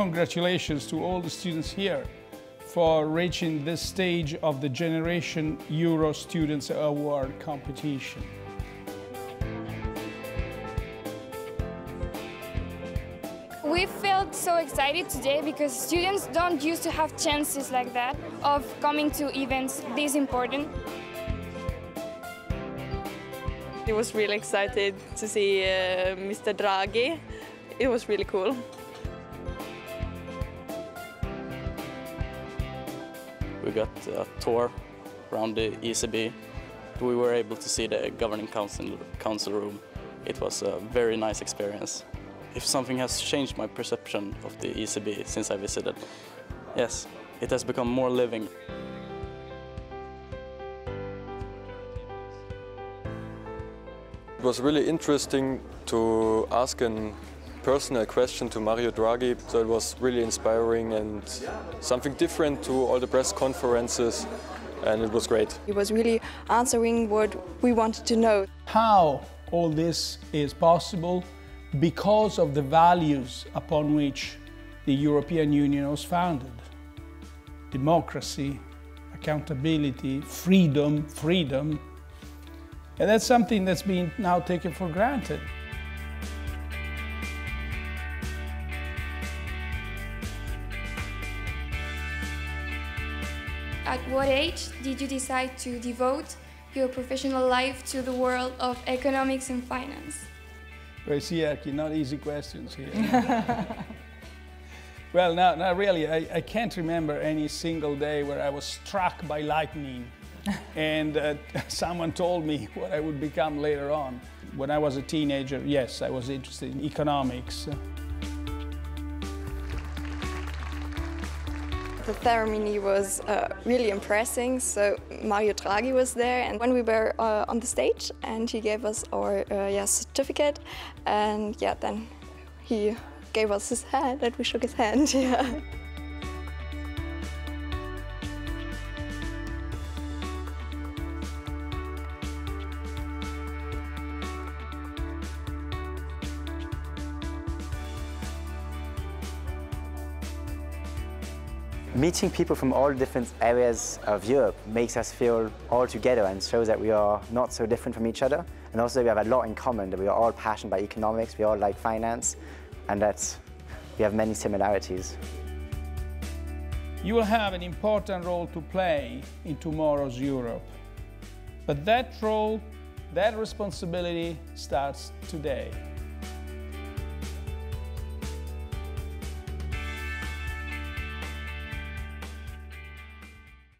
congratulations to all the students here for reaching this stage of the Generation Euro Students Award competition. We felt so excited today because students don't used to have chances like that of coming to events this important. I was really excited to see uh, Mr. Draghi. It was really cool. We got a tour around the ECB. We were able to see the governing council, council room. It was a very nice experience. If something has changed my perception of the ECB since I visited, yes, it has become more living. It was really interesting to ask a personal question to Mario Draghi, so it was really inspiring and something different to all the press conferences, and it was great. He was really answering what we wanted to know. How all this is possible because of the values upon which the European Union was founded. Democracy, accountability, freedom, freedom, and that's something that's being now taken for granted. At what age did you decide to devote your professional life to the world of economics and finance? Well, see, Aki, not easy questions here. well, now, now really, I, I can't remember any single day where I was struck by lightning and uh, someone told me what I would become later on. When I was a teenager, yes, I was interested in economics. The ceremony was uh, really impressive. So Mario Draghi was there, and when we were uh, on the stage, and he gave us our uh, yeah, certificate, and yeah, then he gave us his hand, and we shook his hand. Yeah. Meeting people from all different areas of Europe makes us feel all together and shows that we are not so different from each other. And also we have a lot in common, that we are all passionate about economics, we all like finance, and that we have many similarities. You will have an important role to play in tomorrow's Europe. But that role, that responsibility starts today.